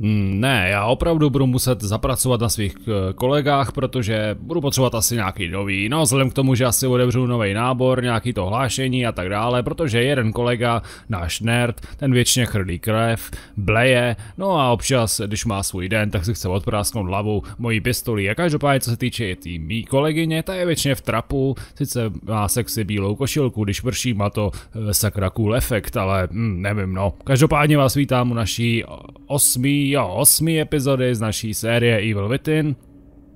Hmm, ne, já opravdu budu muset zapracovat na svých eh, kolegách, protože budu potřebovat asi nějaký nový, no vzhledem k tomu, že asi otevřu nový nábor, nějaký to hlášení a tak dále, protože jeden kolega, náš nerd, ten věčně chrlí krev, bleje, no a občas, když má svůj den, tak si chce odprásknout hlavu mojí pistolí a každopádně co se týče tý mý kolegyně, ta je většině v trapu, sice má sexy bílou košilku, když vrší má to e, sakra cool efekt, ale hm, nevím no. Každopádně vás vítám u naší osmý jo, osmý epizody z naší série Evil Within.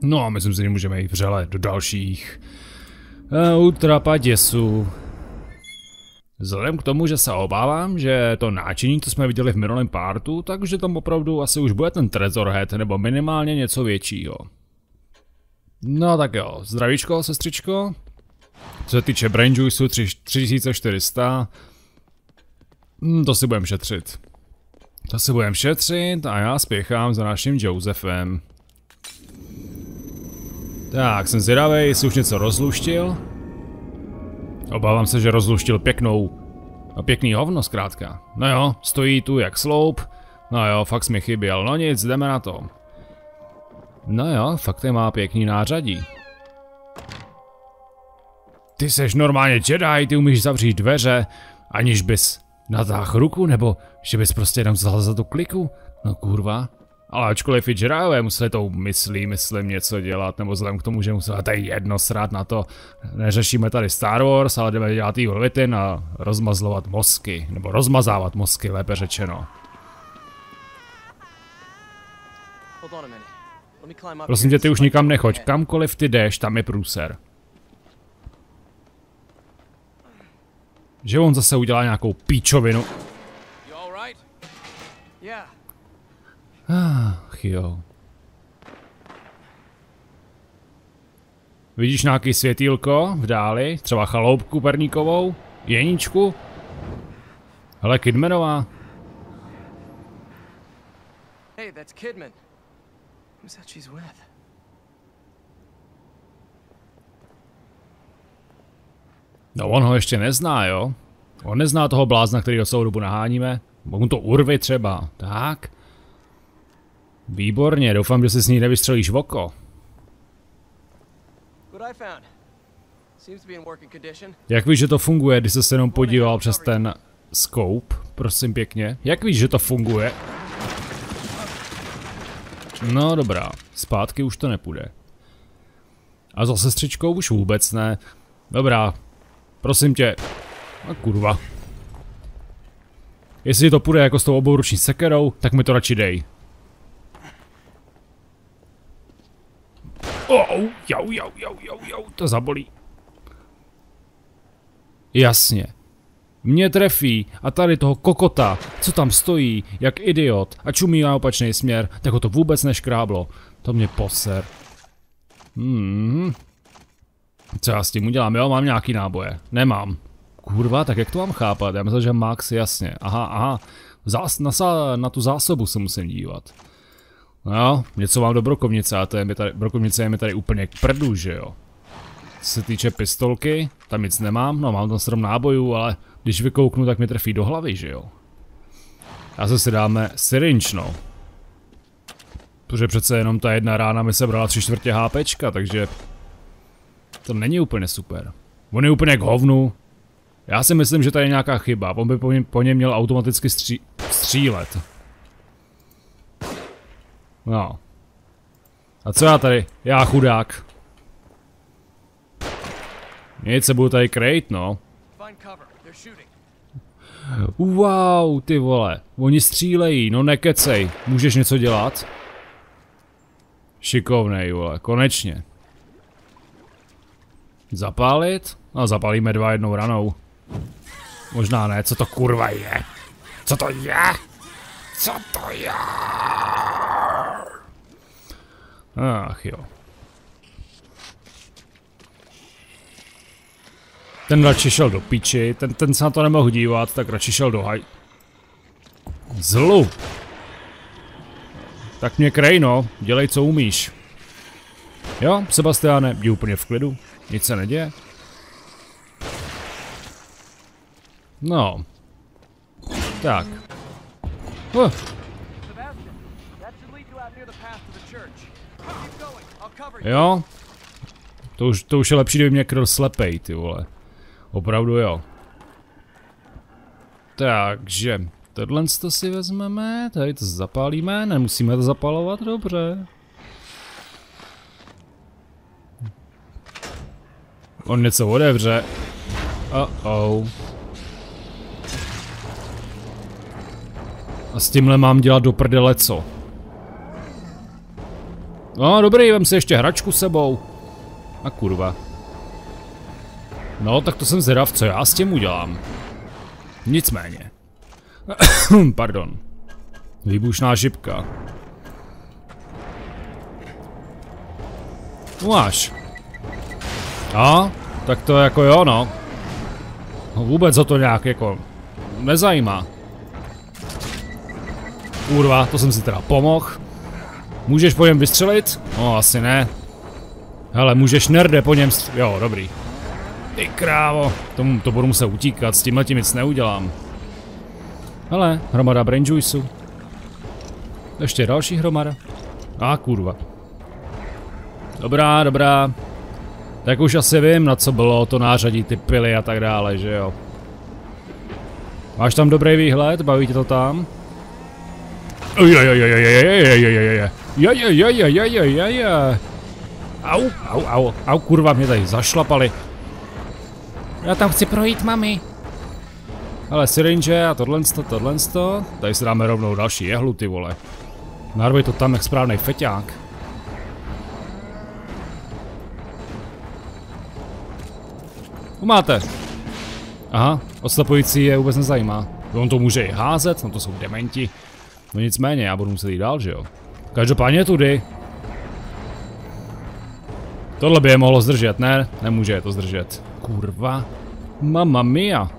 No a myslím si, že můžeme jít vřele do dalších. Uh, Ultrapa děsů. Vzhledem k tomu, že se obávám, že to náčiní, co jsme viděli v minulém partu, takže tam opravdu asi už bude ten Trezor Head, nebo minimálně něco většího. No tak jo, zdravíčko, sestřičko. Co se týče Brain Juice 3400, hm, to si budeme šetřit. To si budeme šetřit a já spěchám za naším Josefem. Tak, jsem zvědavý, jestli už něco rozluštil. Obávám se, že rozluštil pěknou a pěkný hovno zkrátka. No jo, stojí tu jak sloup. No jo, fakt mi chyběl. No nic, jdeme na to. No jo, fakt je má pěkný nářadí. Ty seš normálně Jedi, ty umíš zavřít dveře, aniž bys natáh ruku, nebo že bys prostě jenom vzal za tu kliku? No kurva. Ale ačkoliv i Jediové museli tou myslí, myslím, něco dělat, nebo vzhledem k tomu, že museli tady jedno srát na to. Neřešíme tady Star Wars, ale jdeme dělat Evil Within a rozmazlovat mozky, nebo rozmazávat mozky, lépe řečeno. Prosím tě, ty už nikam nechoď, kamkoliv ty jdeš, tam je průser. Že on zase udělá nějakou píčovinu. Ach jo. Vidíš nějaký světýlko v dáli? Třeba chaloupku perníkovou? Jeníčku? Hele, Kidmanová. Hey, that's Kidman. Who's that she's with? No on ho ještě nezná, jo? On nezná toho blázna, který ho celou dobu naháníme. Mohu to urvy třeba. Tak. Výborně, doufám, že si s ní nevystřelíš v oko. Jak víš, že to funguje, když se jenom podíval přes ten scope? Prosím pěkně. Jak víš, že to funguje? No dobrá, zpátky už to nepůjde. A za sestřičkou už vůbec ne. Dobrá, Prosím tě. A kurva. Jestli to půjde jako s tou obouruční sekerou, tak mi to radši dej. Oh, jau, jau, jau, jau, jau, to zabolí. Jasně. Mě trefí a tady toho kokota, co tam stojí, jak idiot a čumí na opačný směr, tak ho to vůbec neškráblo. To mě poser. Hmm. Co já s tím udělám? Jo, mám nějaký náboje. Nemám. Kurva, tak jak to mám chápat? Já myslel, že max, jasně. Aha, aha. Zás, na, na tu zásobu se musím dívat. No něco mám do brokovnice a to je mi tady, brokovnice je mi tady úplně k prdu, že jo. Co se týče pistolky, tam nic nemám, no mám tam strom nábojů, ale když vykouknu, tak mi trefí do hlavy, že jo. A se si dáme syringe, no. Protože přece jenom ta jedna rána mi se brala tři čtvrtě HPčka, takže to není úplně super. On je úplně k hovnu. Já si myslím, že tady je nějaká chyba. On by po něm, po něm měl automaticky stří, střílet. No. A co já tady? Já chudák. Nic se budu tady krejt, no. Wow, ty vole. Oni střílejí, no nekecej. Můžeš něco dělat? Šikovnej, vole, konečně. Zapálit? No zapálíme dva jednou ranou. Možná ne, co to kurva je? Co to je? Co to je? Ach jo. Ten radši šel do piči, ten, ten se na to nemohl dívat, tak radši šel do haj... Zlu! Tak mě krejno, dělej co umíš. Jo, Sebastiane, jdi úplně v klidu. Nic se neděje? No. Tak. Uh. Jo? To už, to už je lepší, kdyby mě kryl slepej, ty vole. Opravdu jo. Takže, tohle to si vezmeme, tady to zapálíme, nemusíme to zapalovat, dobře. On něco otevře. Uh oh. A s tímhle mám dělat do prdele co? No dobrý, vem si ještě hračku sebou. A kurva. No, tak to jsem zvědav, co já s tím udělám. Nicméně. Pardon. Výbušná šipka. Máš. A? Tak to jako jo, no. Vůbec o to nějak jako nezajímá. Kurva, to jsem si teda pomohl. Můžeš po něm vystřelit? No, asi ne. Hele, můžeš nerde po něm Jo, dobrý. Ty krávo, tomu to budu muset utíkat, s tímhle tím nic neudělám. Hele, hromada brain juiceu. Ještě další hromada. A kurva. Dobrá, dobrá. Tak už asi vím, na co bylo to nářadí, ty pily a tak dále, že jo. Máš tam dobrý výhled? Baví tě to tam? Au, au, au, au, kurva, mě tady zašlapali. Já tam chci projít, mami. Ale syringe a tohle, tohle, tady si dáme rovnou další jehlu, ty vole. Narvej to tam jak správný feťák. Máte. Aha, odstapující je vůbec nezajímá. On to může i házet, no to jsou dementi. No nicméně, já budu muset jít dál, že jo. Každopádně tudy. Tohle by je mohlo zdržet, ne? Nemůže je to zdržet. Kurva. Mamma mia.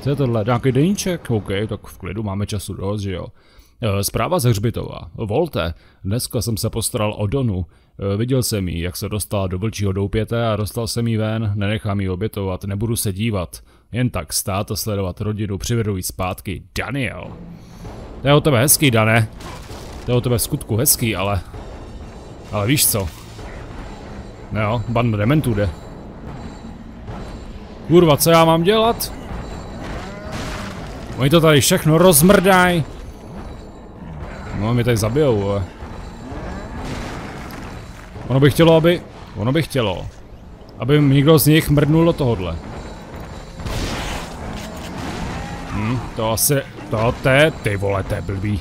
Co je tohle? Nějaký deníček? OK, tak v klidu máme času dost, že jo. E, zpráva ze hřbitova. Volte, dneska jsem se postaral o Donu. E, viděl jsem jí, jak se dostala do vlčího doupěte a dostal jsem jí ven, nenechám ji obětovat, nebudu se dívat. Jen tak stát a sledovat rodinu, přivedu jí zpátky. Daniel. To je o tebe hezký, Dane. To je o tebe v skutku hezký, ale... Ale víš co? No jo, banda dementů jde. Kurva, co já mám dělat? Oni to tady všechno rozmrdaj. No, mě tady zabijou. Ono by chtělo, aby... Ono by chtělo. Aby někdo z nich mrdnul do tohohle. Hm, to asi... To, to je... Ty vole, to je blbý.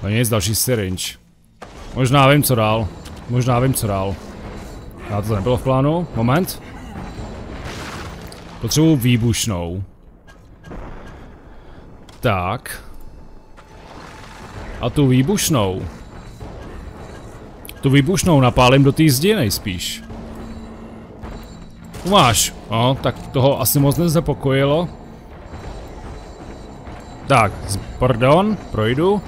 To nic, další syringe. Možná vím, co dál. Možná vím, co dál. A to nebylo v plánu. Moment. Potřebuji výbušnou. Tak. A tu výbušnou. Tu výbušnou napálím do té zdi nejspíš. Tu máš. No, tak toho asi moc nezapokojilo. Tak, pardon, projdu.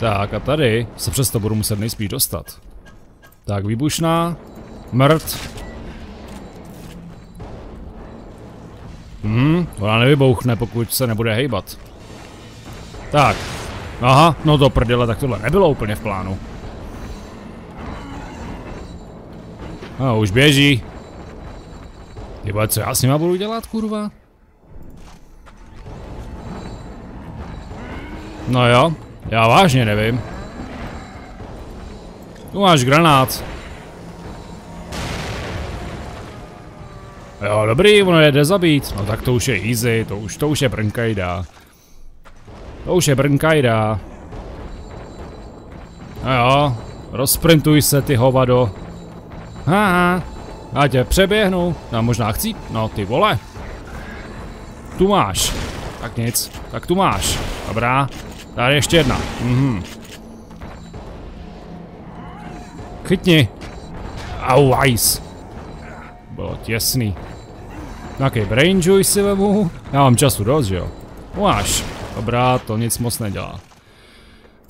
Tak a tady se přesto budu muset nejspíš dostat. Tak, výbušná. Mrt. Hmm, ona nevybouchne, pokud se nebude hejbat. Tak. Aha, no to prdele, tak tohle nebylo úplně v plánu. No, už běží. Tyba, co já s nima budu dělat, kurva? No jo, já vážně nevím. Tu máš granát. Jo, dobrý, ono jede zabít. No tak to už je easy, to už, to už je brnkajda. To už je brnkajda. No jo, rozprintuj se ty hovado. Haha, já tě přeběhnu. No možná chci, no ty vole. Tu máš. Tak nic, tak tu máš. Dobrá, tady ještě jedna. Mhm. Chytni. Au, ice. Bylo těsný. Nějaký brain juice si vemu. Já mám času dost, že jo? Máš. Dobrá, to nic moc nedělá.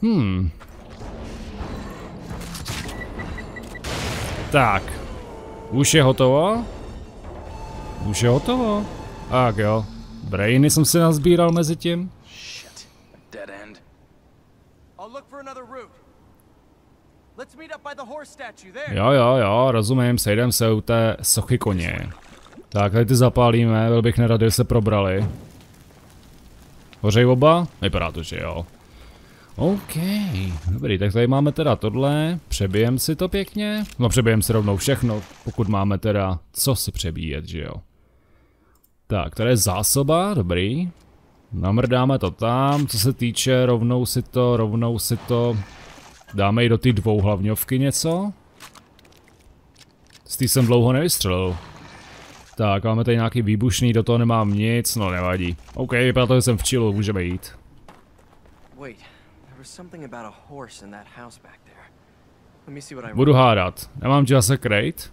Hmm. Tak. Už je hotovo? Už je hotovo. Tak jo. Brainy jsem si nazbíral mezi tím. Jo, jo, jo, rozumím, sejdem se u té sochy koně. Tak, tady ty zapálíme, byl bych nerad, kdyby se probrali. Hořej oba? Vypadá to, že jo. OK, dobrý, tak tady máme teda tohle, přebijem si to pěkně, no přebijem si rovnou všechno, pokud máme teda co si přebíjet, že jo. Tak, tady je zásoba, dobrý. Namrdáme to tam, co se týče, rovnou si to, rovnou si to, dáme i do ty dvou hlavňovky něco. Z tý jsem dlouho nevystřelil. Tak, máme tady nějaký výbušný, do toho nemám nic, no nevadí. OK, vypadá to, že jsem v chillu, můžeme jít. Budu hádat. Nemám ti zase crate?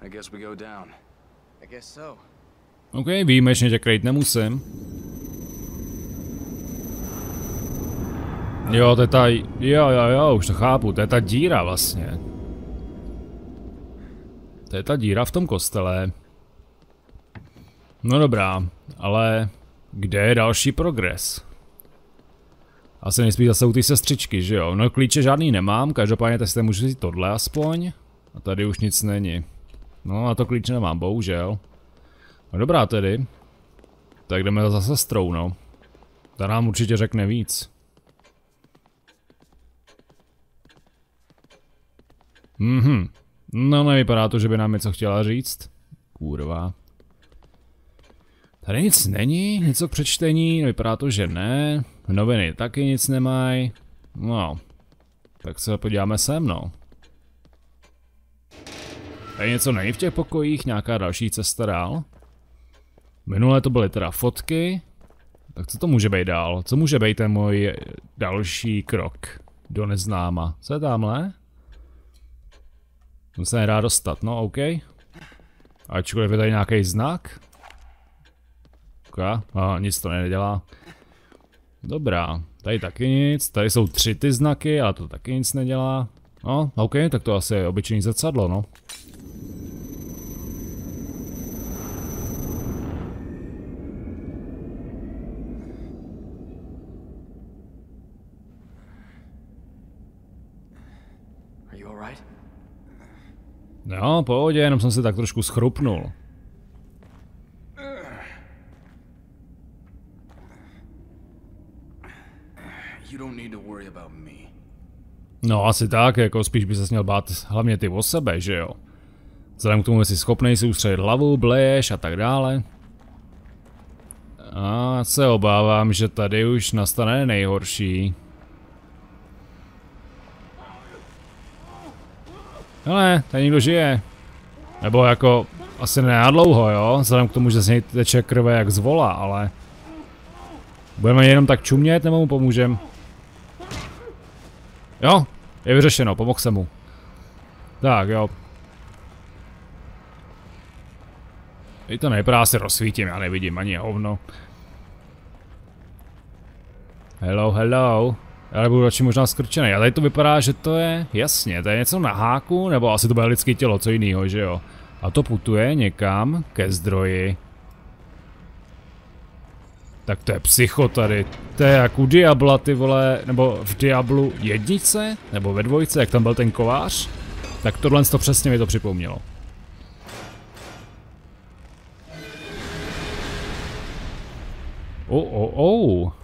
I guess we go down. I guess so. OK, výjimečně, že crate nemusím. Jo, to je ta, jo, jo, jo, už to chápu, to je ta díra vlastně. To je ta díra v tom kostele. No dobrá, ale kde je další progres? Asi nejspíš zase u té sestřičky, že jo? No klíče žádný nemám, každopádně teď si můžu říct tohle aspoň. A tady už nic není. No a to klíče nemám, bohužel. No dobrá tedy. Tak jdeme za sestrou, no. Ta nám určitě řekne víc. Mhm. No nevypadá to, že by nám něco chtěla říct. Kurva. Tady nic není, něco k přečtení, vypadá to, že ne. Noviny taky nic nemají. No. Tak se podíváme sem, no. Tady něco není v těch pokojích, nějaká další cesta dál. Minule to byly teda fotky. Tak co to může být dál? Co může být ten můj další krok do neznáma? Co je tamhle? Tam se nedá dostat, no OK. Ačkoliv je tady nějaký znak. Ok, a nic to nedělá. Dobrá, tady taky nic, tady jsou tři ty znaky, ale to taky nic nedělá. No, OK, tak to asi je obyčejný zrcadlo, no. No, pohodě, jenom jsem se tak trošku schrupnul. No asi tak, jako spíš by se měl bát hlavně ty o sebe, že jo. Vzhledem k tomu, schopný si ustřelit hlavu, bleješ a tak dále. A se obávám, že tady už nastane nejhorší. Hele, tady někdo žije. Nebo jako, asi ne dlouho, jo? Vzhledem k tomu, že z něj teče krve jak z vola, ale... Budeme jenom tak čumět, nebo mu pomůžem? Jo, je vyřešeno, pomohl jsem mu. Tak jo. I to nejprve si rozsvítím, já nevidím ani hovno. Hello, hello. Ale budu radši možná skrčený. A tady to vypadá, že to je, jasně, to je něco na háku, nebo asi to bude lidské tělo, co jiného, že jo. A to putuje někam ke zdroji. Tak to je psycho tady. To je jak u Diabla, ty vole, nebo v Diablu jednice, nebo ve dvojce, jak tam byl ten kovář. Tak tohle to přesně mi to připomnělo. Oh, oh, oh.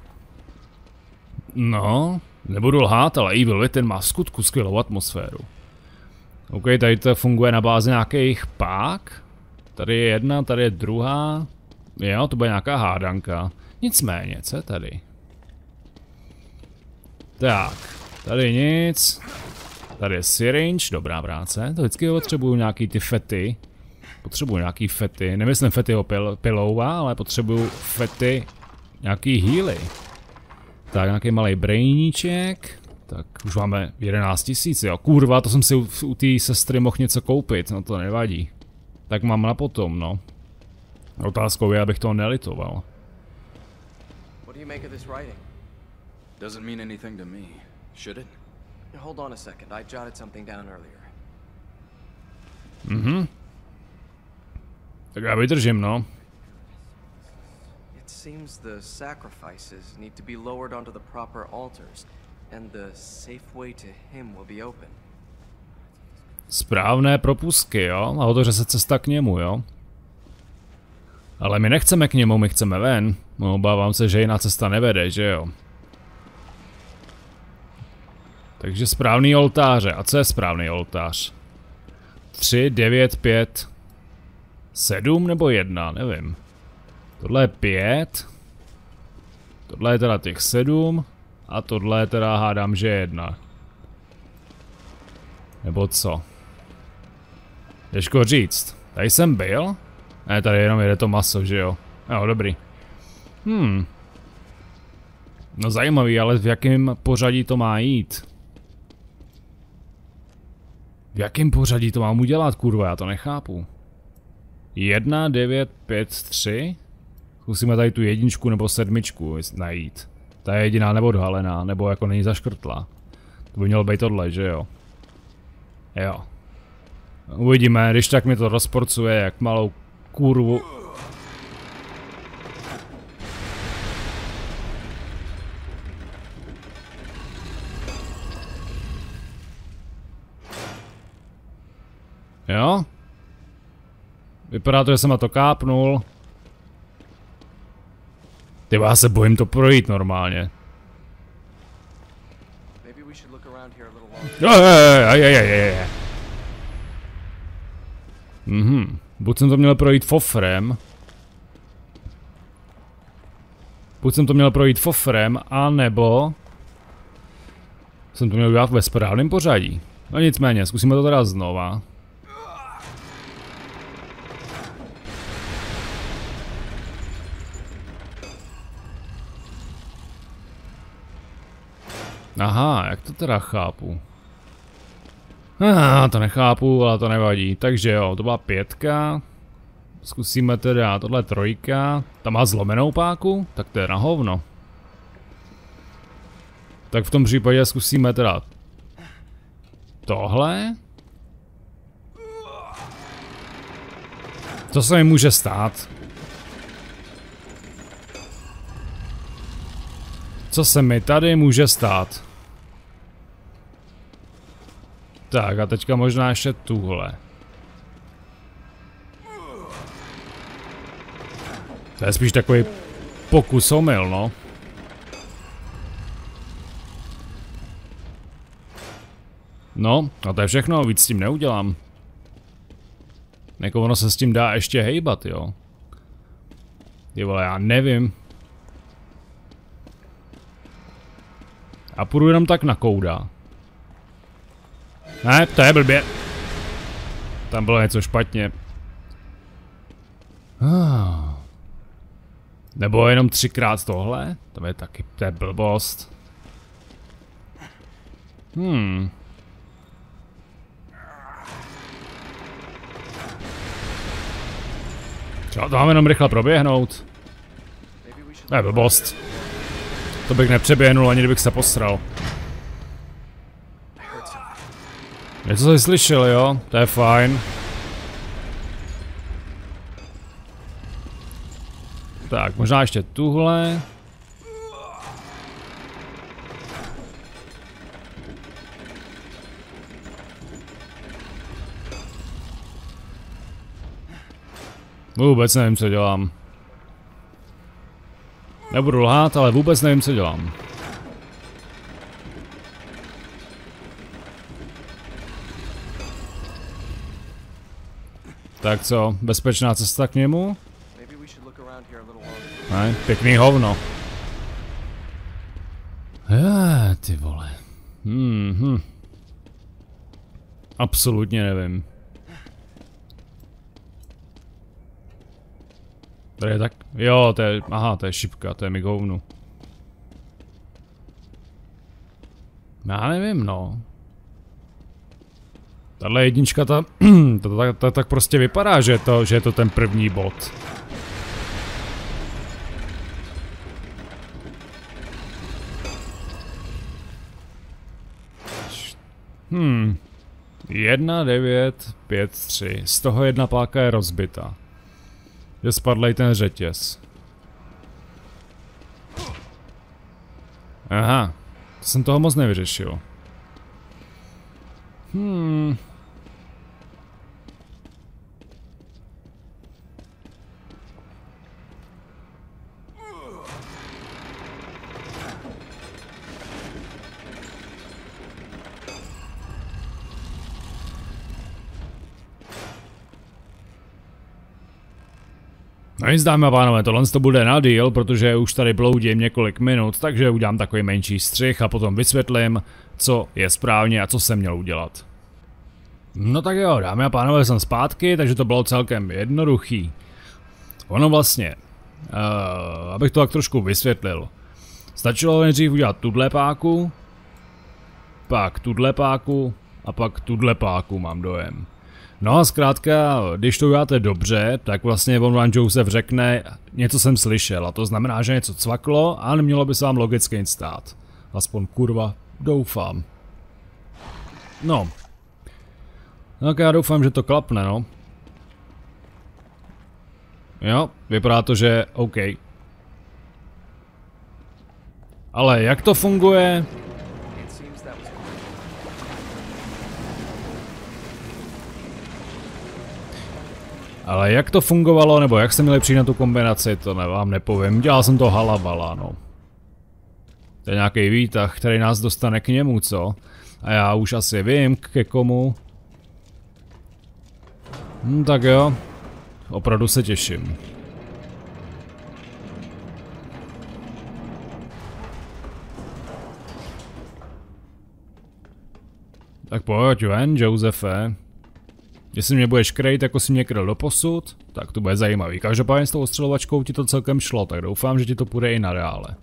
No, nebudu lhát, ale Evil Within má skutku skvělou atmosféru. OK, tady to funguje na bázi nějakých pák. Tady je jedna, tady je druhá. Jo, to bude nějaká hádanka. Nicméně, co je tady? Tak, tady nic. Tady je syringe, dobrá práce. To vždycky potřebuju nějaký ty fety. Potřebuju nějaký fety, nemyslím fety o pil pilouva, ale potřebuju fety nějaký healy. Tak, nějaký malý brainíček. Tak, už máme 11 tisíc, jo. Kurva, to jsem si u, u té sestry mohl něco koupit, no to nevadí. Tak mám na potom, no. Otázkou je, abych toho nelitoval. What do you make of this writing? Doesn't mean anything to me, should it? Hold on a second, I jotted something down earlier. Mhm. Tak já vydržím, no. Seems the sacrifices need to be lowered onto the proper altars, and the safe way to him will be open. Správné propustky, jo? A otevře se cesta k němu, jo? Ale my nechceme k němu, my chceme ven. No, obávám se, že jiná cesta nevede, že jo? Takže správný oltáře. A co je správný oltář? 3, 9, 5, 7 nebo 1, nevím. Tohle je 5. Tohle je teda těch 7. A tohle je teda hádám, že je 1. Nebo co? Těžko říct. Tady jsem byl? Ne, tady jenom jede to maso, že jo? Jo, dobrý. Hmm. No zajímavý, ale v jakém pořadí to má jít? V jakém pořadí to mám udělat, kurva, já to nechápu. 1, 9, 5, 3? Zkusíme tady tu jedničku nebo sedmičku najít. Ta je jediná nebo odhalená, nebo jako není zaškrtlá. To by mělo být tohle, že jo? Jo. Uvidíme, když tak mi to rozporcuje jak malou kurvu. Jo? Vypadá to, že jsem na to kápnul. Ty já se bojím to projít normálně. Mhm. Buď jsem to měl projít fofrem. Buď jsem to měl projít fofrem, anebo... Jsem to měl udělat ve správném pořadí. No nicméně, zkusíme to teda znova. Aha, jak to teda chápu? Ah, to nechápu, ale to nevadí. Takže jo, to byla pětka. Zkusíme teda, tohle trojka. Tam má zlomenou páku? Tak to je na hovno. Tak v tom případě zkusíme teda tohle. Co se mi může stát? Co se mi tady může stát? Tak a teďka možná ještě tuhle. To je spíš takový pokus omyl, no. No, a to je všechno, víc s tím neudělám. Jako ono se s tím dá ještě hejbat, jo. Ty vole, já nevím. A půjdu jenom tak na kouda. Ne, to je blbě. Tam bylo něco špatně. Ah. Nebo jenom třikrát tohle? To je taky, to je blbost. Hmm. Třeba to máme jenom rychle proběhnout. To je blbost. To bych nepřeběhnul, ani kdybych se posral. Něco jsi slyšel, jo? To je fajn. Tak, možná ještě tuhle. Vůbec nevím, co dělám. Nebudu lhát, ale vůbec nevím, co dělám. Tak co, bezpečná cesta k němu? Ne, pěkný hovno. Já, ty vole. Hmm, hm. Absolutně nevím. Tady je tak, jo, to je, aha, to je šipka, to je mi hovnu. Já nevím, no. Tahle jednička, ta, ta, ta, ta, tak prostě vypadá, že je, to, že je to ten první bod. Hmm. 1, 9, 5, 3. Z toho jedna páka je rozbita. Že spadl ten řetěz. Aha, jsem toho moc nevyřešil. Hmm. No nic dámy a pánové, tohle to bude na díl, protože už tady bloudím několik minut, takže udělám takový menší střih a potom vysvětlím, co je správně a co jsem měl udělat. No tak jo, dámy a pánové, jsem zpátky, takže to bylo celkem jednoduchý. Ono vlastně, uh, abych to tak trošku vysvětlil. Stačilo nejdřív udělat tudle páku, pak tudle páku a pak tudle páku mám dojem. No a zkrátka, když to uděláte dobře, tak vlastně on vám Joseph řekne, něco jsem slyšel a to znamená, že něco cvaklo a nemělo by se vám logicky nic stát. Aspoň kurva, doufám. No. No tak já doufám, že to klapne, no. Jo, vypadá to, že OK. Ale jak to funguje, Ale jak to fungovalo, nebo jak se měli přijít na tu kombinaci, to ne, vám nepovím. Dělal jsem to halavala, no. To je nějaký výtah, který nás dostane k němu, co? A já už asi vím, ke komu. Hm, tak jo. Opravdu se těším. Tak pojď ven, Josefe. Jestli mě budeš krejt, jako si mě kryl do posud, tak to bude zajímavý. Každopádně s tou ostřelovačkou ti to celkem šlo, tak doufám, že ti to půjde i nadále.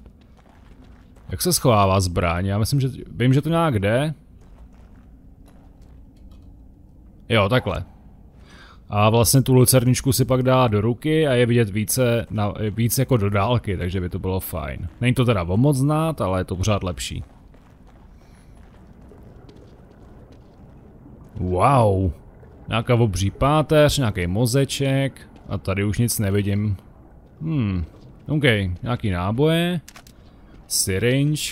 Jak se schovává zbraň? Já myslím, že vím, že to nějak jde. Jo, takhle. A vlastně tu lucerničku si pak dá do ruky a je vidět více, na, více jako do dálky, takže by to bylo fajn. Není to teda o moc znát, ale je to pořád lepší. Wow. Nějaká obří páteř, nějaký mozeček. A tady už nic nevidím. Hmm, OK, nějaký náboje. Syringe.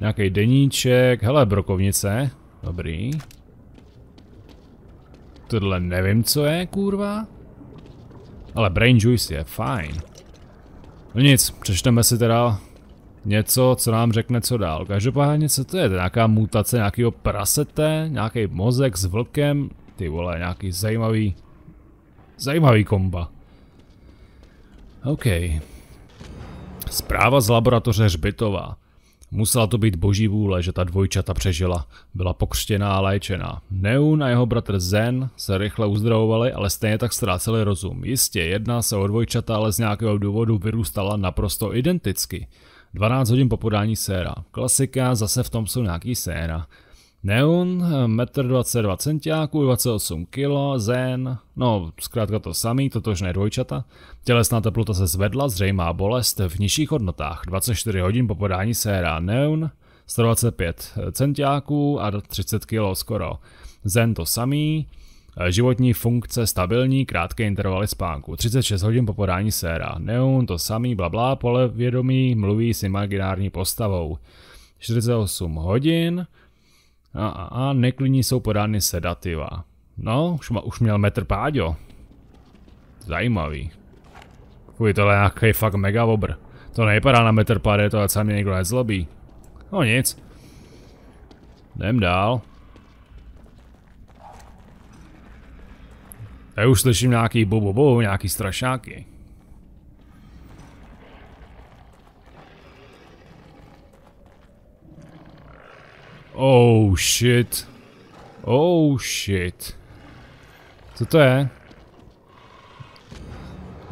Nějaký deníček, hele, brokovnice. Dobrý. Tohle nevím, co je, kurva. Ale brain juice je fajn. No nic, přečteme si teda něco, co nám řekne co dál. Každopádně co to je? Nějaká mutace nějakého prasete, nějaký mozek s vlkem, ty vole, nějaký zajímavý, zajímavý komba. OK. Zpráva z laboratoře Hřbitova. Musela to být boží vůle, že ta dvojčata přežila. Byla pokřtěná a léčená. Neun a jeho bratr Zen se rychle uzdravovali, ale stejně tak ztráceli rozum. Jistě, jedná se o dvojčata, ale z nějakého důvodu vyrůstala naprosto identicky. 12 hodin po podání séra. Klasika, zase v tom jsou nějaký séra. Neon, 1,22 cm, 28 kg, Zen, no zkrátka to samý, totožné dvojčata. Tělesná teplota se zvedla, zřejmá bolest v nižších hodnotách, 24 hodin po podání séra. Neon, 125 centiáků a 30 kg skoro. Zen to samý, Životní funkce stabilní, krátké intervaly spánku. 36 hodin po podání séra. Neon to samý, blabla, pole vědomí, mluví s imaginární postavou. 48 hodin. A, a, a neklidní jsou podány sedativa. No, už, ma, už měl metr páďo. Zajímavý. Fuj, tohle je nějaký fakt mega obr. To nevypadá na metr pády, to se mě někdo nezlobí. No nic. Jdem dál. Já už slyším nějaký bo, bo, nějaký strašáky. Oh shit. Oh shit. Co to je?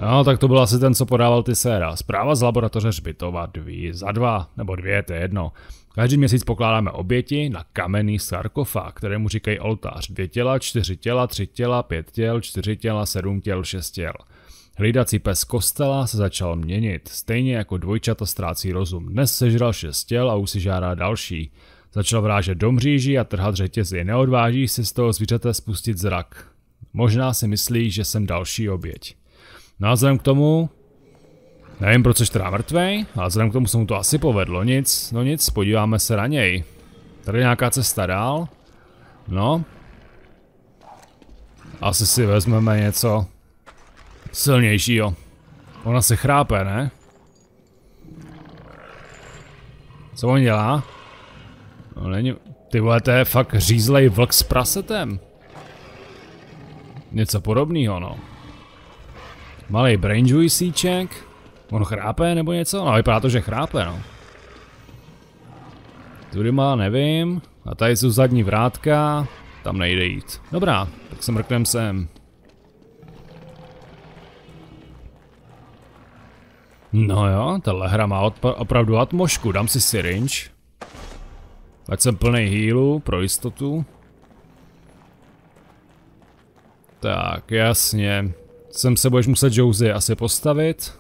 No, tak to byl asi ten, co podával ty séra. Zpráva z laboratoře Hřbitova dví, za dva, nebo dvě, to je jedno. Každý měsíc pokládáme oběti na kamenný sarkofág, kterému říkají oltář. Dvě těla, čtyři těla, tři těla, pět těl, čtyři těla, sedm těl, šest těl. Hlídací pes kostela se začal měnit, stejně jako dvojčata ztrácí rozum. Dnes sežral šest těl a už si žádá další. Začal vrážet do mříží a trhat řetězy. Neodváží si z toho zvířete spustit zrak. Možná si myslí, že jsem další oběť. No a k tomu, Nevím, proč jsi teda mrtvej, ale vzhledem k tomu se mu to asi povedlo. Nic, no nic, podíváme se na něj. Tady nějaká cesta dál. No. Asi si vezmeme něco silnějšího. Ona se chrápe, ne? Co on dělá? No není... Ty vole, to je fakt řízlej vlk s prasetem. Něco podobného, no. Malý brain juicíček. On chrápe nebo něco? No vypadá to, že chrápe, no. Tudy má, nevím. A tady jsou zadní vrátka. Tam nejde jít. Dobrá, tak se mrknem sem. No jo, tahle hra má opravdu atmošku, dám si syringe. Ať jsem plný healu, pro jistotu. Tak, jasně. Sem se budeš muset Josie asi postavit.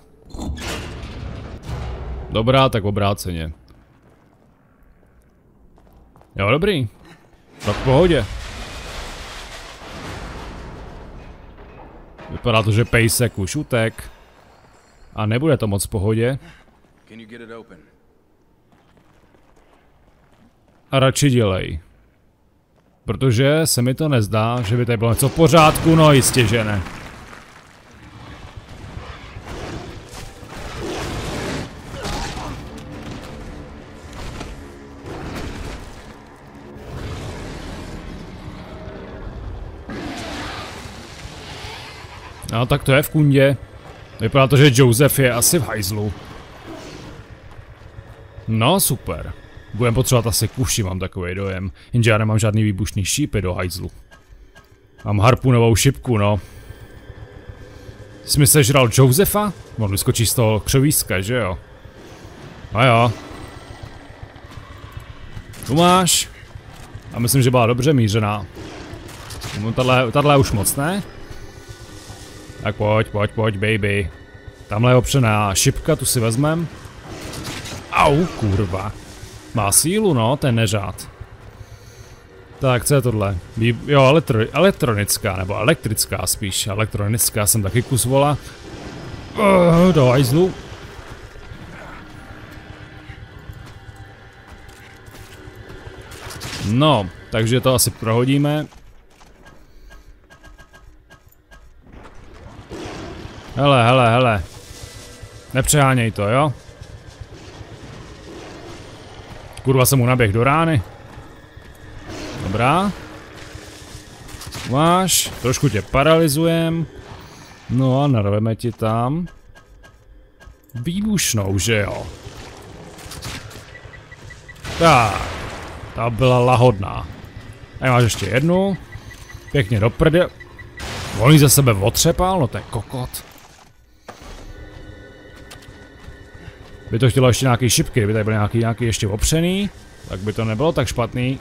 Dobrá, tak obráceně. Jo, dobrý. Tak v pohodě. Vypadá to, že pejsek už utek. A nebude to moc v pohodě. A radši dělej. Protože se mi to nezdá, že by tady bylo něco v pořádku, no jistě, že ne. No tak to je v kundě. Vypadá to, že Joseph je asi v hajzlu. No super. Budeme potřebovat asi kuši, mám takový dojem. Jenže já nemám žádný výbušný šípy do hajzlu. Mám harpunovou šipku, no. Jsi mi sežral Josefa? On vyskočí z toho křovíska, že jo? A jo. Tu máš. A myslím, že byla dobře mířená. Tahle, tahle už moc ne? Tak pojď, pojď, pojď, baby. Tamhle je opřená šipka, tu si vezmem. Au, kurva. Má sílu, no, ten neřád. Tak, co je tohle? Jo, elektro... elektronická, nebo elektrická spíš. Elektronická jsem taky kus vola. Uh, do hajzlu. No, takže to asi prohodíme. Hele, hele, hele. Nepřeháněj to, jo? Kurva jsem mu naběh do rány. Dobrá. Máš, trošku tě paralizujem. No a narveme ti tam. Výbušnou, že jo? Tak. Ta byla lahodná. A máš ještě jednu. Pěkně do prde. On za sebe otřepal, no to je kokot. By to chtělo ještě nějaký šipky, kdyby tady byl nějaký, nějaký ještě opřený, tak by to nebylo tak špatný.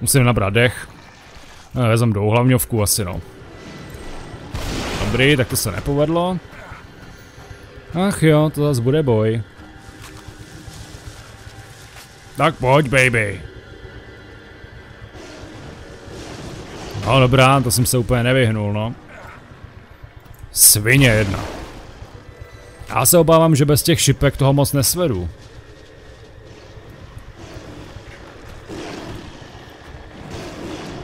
Musím nabrat dech. No, vezem do hlavňovku asi no. Dobrý, tak to se nepovedlo. Ach jo, to zase bude boj. Tak pojď, baby. No dobrá, to jsem se úplně nevyhnul, no. Svině jedna. Já se obávám, že bez těch šipek toho moc nesvedu.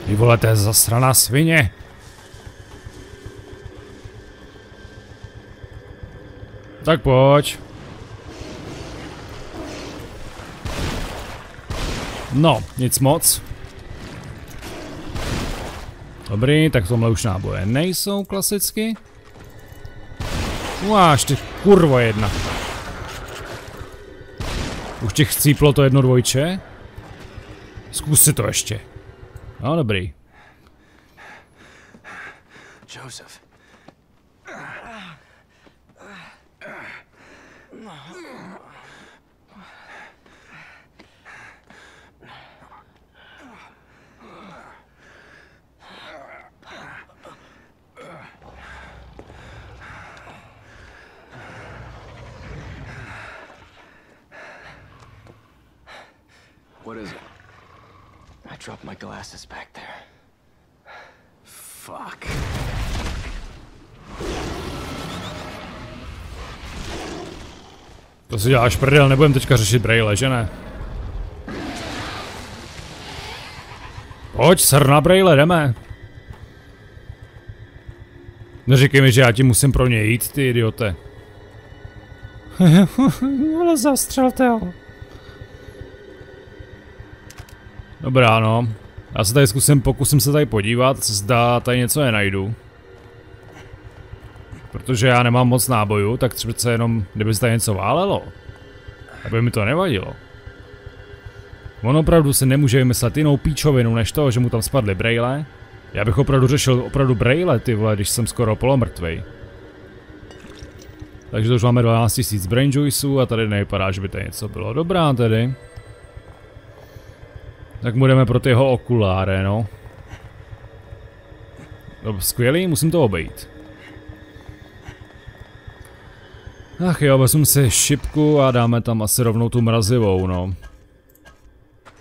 Vy vole, to je zasraná svině. Tak pojď. No, nic moc. Dobrý, tak tomhle už náboje nejsou klasicky. Máš ty kurvo jedna. Už těch chcíplo to jedno dvojče? Zkus si to ještě. No dobrý. Joseph. What is it? I dropped my glasses back there. Fuck. To si děláš prdel, nebudem teďka řešit Braille, že ne? Pojď, sr na Braille, jdeme. Neříkej mi, že já ti musím pro něj jít, ty idiote. Ale zastřelte ho. Dobrá, no. Já se tady zkusím, pokusím se tady podívat, zda tady něco nenajdu. Protože já nemám moc nábojů, tak třeba jenom, kdyby se tady něco válelo, aby mi to nevadilo. On opravdu si nemůže vymyslet jinou píčovinu, než to, že mu tam spadly braille. Já bych opravdu řešil opravdu braille, ty vole, když jsem skoro polomrtvej. Takže to už máme 12 000 brain a tady nevypadá, že by to něco bylo. Dobrá tedy. Tak budeme pro ty jeho okuláre, no. Skvělý, musím to obejít. Ach jo, vezmu si šipku a dáme tam asi rovnou tu mrazivou, no.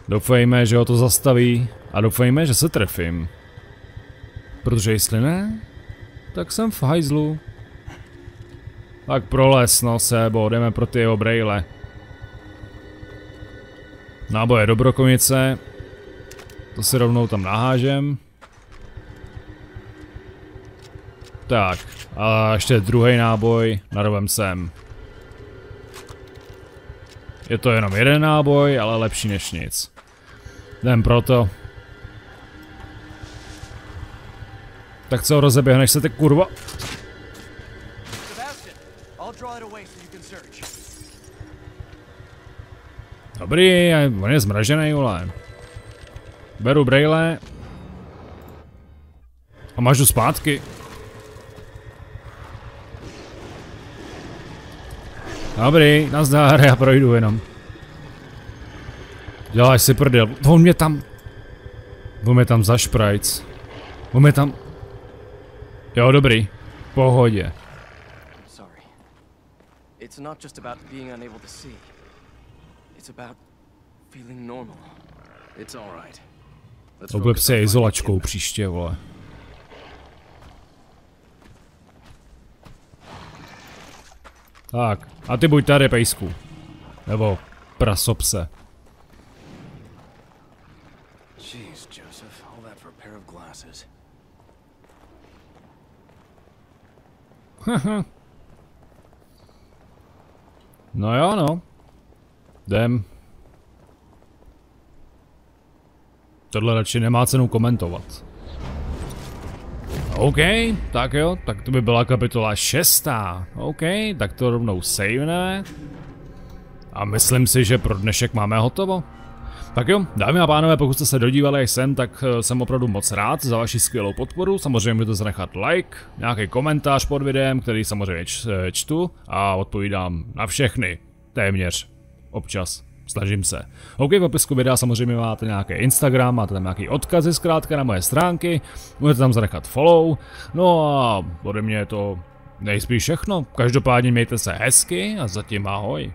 Doufejme, že ho to zastaví a doufejme, že se trefím. Protože jestli ne, tak jsem v hajzlu. Tak proles, no sebo, jdeme pro ty jeho brejle. Náboje do brokovnice. To si rovnou tam nahážem. Tak, a ještě druhý náboj, narvem sem. Je to jenom jeden náboj, ale lepší než nic. Jdem proto. Tak co, rozeběhneš se ty kurva? Dobrý, on je zmražený, vole. Beru braille. A tu zpátky. Dobrý, nazdár, já projdu jenom. Děláš si prdel. On mě tam... On mě tam zašprajc. On mě tam... Jo, dobrý. Pohodě. It's not just about being unable to see. It's about feeling normal. It's all right. Oblep se izolačkou příště, vole. Tak, a ty buď tady, pejsku. Nebo prasopse. Jeez, Joseph, all that for a pair of glasses. no jo, no. Jdem. Tohle radši nemá cenu komentovat. OK, tak jo, tak to by byla kapitola šestá. OK, tak to rovnou saveneme. A myslím si, že pro dnešek máme hotovo. Tak jo, dámy a pánové, pokud jste se dodívali až sem, tak eh, jsem opravdu moc rád za vaši skvělou podporu. Samozřejmě můžete zanechat like, nějaký komentář pod videem, který samozřejmě eh, čtu a odpovídám na všechny. Téměř. Občas. Snažím se. OK, v popisku videa samozřejmě máte nějaký Instagram, máte tam nějaký odkazy zkrátka na moje stránky, můžete tam zanechat follow, no a ode mě je to nejspíš všechno. Každopádně mějte se hezky a zatím ahoj.